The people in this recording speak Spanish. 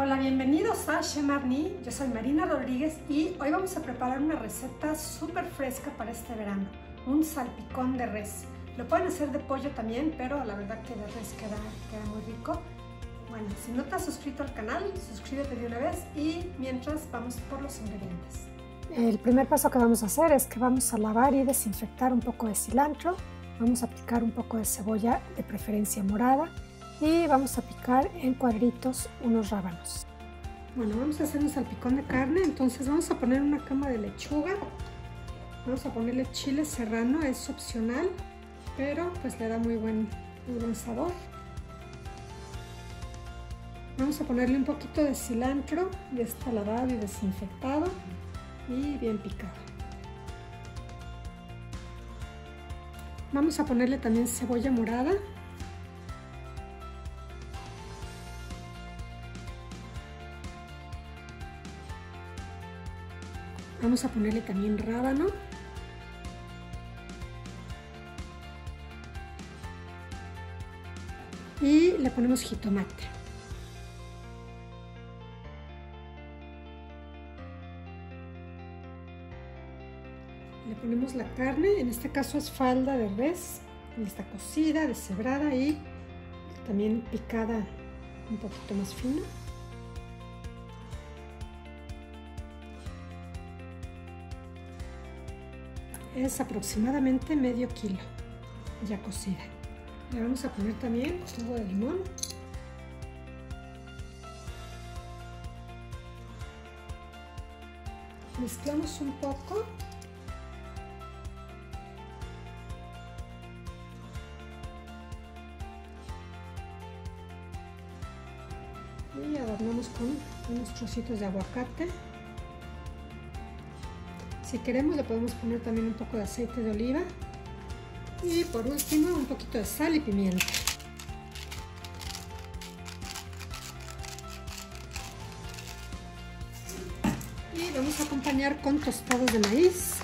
Hola, bienvenidos a Shemarni. Yo soy Marina Rodríguez y hoy vamos a preparar una receta súper fresca para este verano, un salpicón de res. Lo pueden hacer de pollo también, pero la verdad que de res queda, queda muy rico. Bueno, si no te has suscrito al canal, suscríbete de una vez y mientras vamos por los ingredientes. El primer paso que vamos a hacer es que vamos a lavar y desinfectar un poco de cilantro, vamos a picar un poco de cebolla, de preferencia morada, y vamos a picar en cuadritos unos rábanos. Bueno, vamos a hacer un salpicón de carne, entonces vamos a poner una cama de lechuga, vamos a ponerle chile serrano, es opcional, pero pues le da muy buen, muy buen sabor. Vamos a ponerle un poquito de cilantro, ya está lavado y desinfectado y bien picado. Vamos a ponerle también cebolla morada, Vamos a ponerle también rábano. Y le ponemos jitomate. Le ponemos la carne, en este caso es falda de res, está cocida, deshebrada y también picada un poquito más fino. Es aproximadamente medio kilo ya cocida. Le vamos a poner también jugo de limón. Mezclamos un poco. Y adornamos con unos trocitos de aguacate. Si queremos le podemos poner también un poco de aceite de oliva. Y por último un poquito de sal y pimienta. Y vamos a acompañar con tostados de maíz.